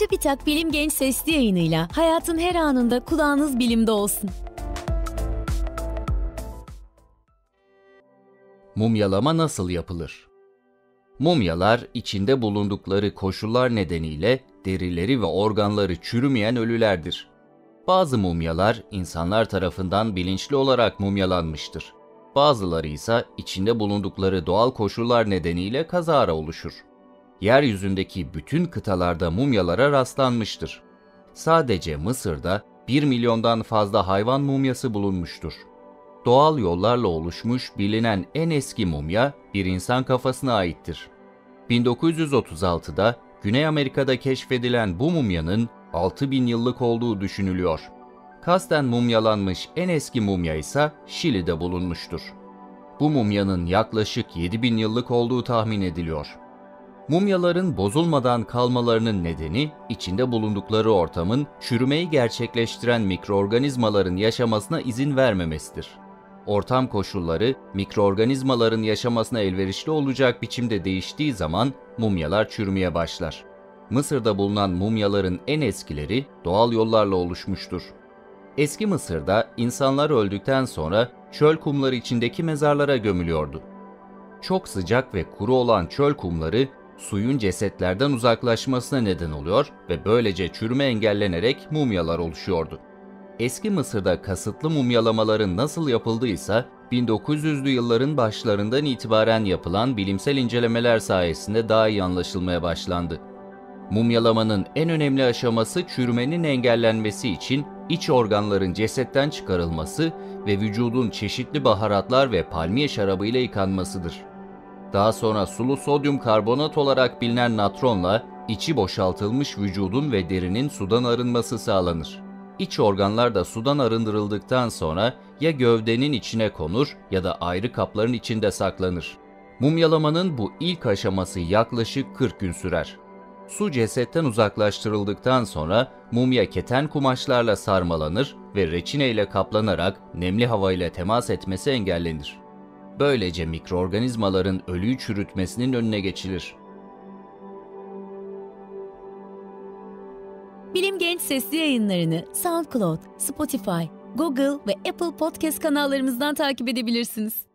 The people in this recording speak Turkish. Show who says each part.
Speaker 1: TÜBİTAK Bilim Genç Sesli yayınıyla hayatın her anında kulağınız bilimde olsun.
Speaker 2: Mumyalama nasıl yapılır? Mumyalar içinde bulundukları koşullar nedeniyle derileri ve organları çürümeyen ölülerdir. Bazı mumyalar insanlar tarafından bilinçli olarak mumyalanmıştır. Bazıları ise içinde bulundukları doğal koşullar nedeniyle kazara oluşur. Yeryüzündeki bütün kıtalarda mumyalara rastlanmıştır. Sadece Mısır'da 1 milyondan fazla hayvan mumyası bulunmuştur. Doğal yollarla oluşmuş bilinen en eski mumya bir insan kafasına aittir. 1936'da Güney Amerika'da keşfedilen bu mumyanın 6000 yıllık olduğu düşünülüyor. Kasten mumyalanmış en eski mumya ise Şili'de bulunmuştur. Bu mumyanın yaklaşık 7000 yıllık olduğu tahmin ediliyor. Mumyaların bozulmadan kalmalarının nedeni içinde bulundukları ortamın çürümeyi gerçekleştiren mikroorganizmaların yaşamasına izin vermemesidir. Ortam koşulları mikroorganizmaların yaşamasına elverişli olacak biçimde değiştiği zaman mumyalar çürümeye başlar. Mısır'da bulunan mumyaların en eskileri doğal yollarla oluşmuştur. Eski Mısır'da insanlar öldükten sonra çöl kumları içindeki mezarlara gömülüyordu. Çok sıcak ve kuru olan çöl kumları suyun cesetlerden uzaklaşmasına neden oluyor ve böylece çürüme engellenerek mumyalar oluşuyordu. Eski Mısır'da kasıtlı mumyalamaların nasıl yapıldıysa 1900'lü yılların başlarından itibaren yapılan bilimsel incelemeler sayesinde daha iyi anlaşılmaya başlandı. Mumyalamanın en önemli aşaması çürümenin engellenmesi için iç organların cesetten çıkarılması ve vücudun çeşitli baharatlar ve palmiye şarabıyla yıkanmasıdır. Daha sonra sulu sodyum karbonat olarak bilinen natronla içi boşaltılmış vücudun ve derinin sudan arınması sağlanır. İç organlar da sudan arındırıldıktan sonra ya gövdenin içine konur ya da ayrı kapların içinde saklanır. Mumyalamanın bu ilk aşaması yaklaşık 40 gün sürer. Su cesetten uzaklaştırıldıktan sonra mumya keten kumaşlarla sarmalanır ve reçine ile kaplanarak nemli hava ile temas etmesi engellenir. Böylece mikroorganizmaların ölüyü çürütmesinin önüne geçilir.
Speaker 1: Bilim Genç Sesli yayınlarını SoundCloud, Spotify, Google ve Apple Podcast kanallarımızdan takip edebilirsiniz.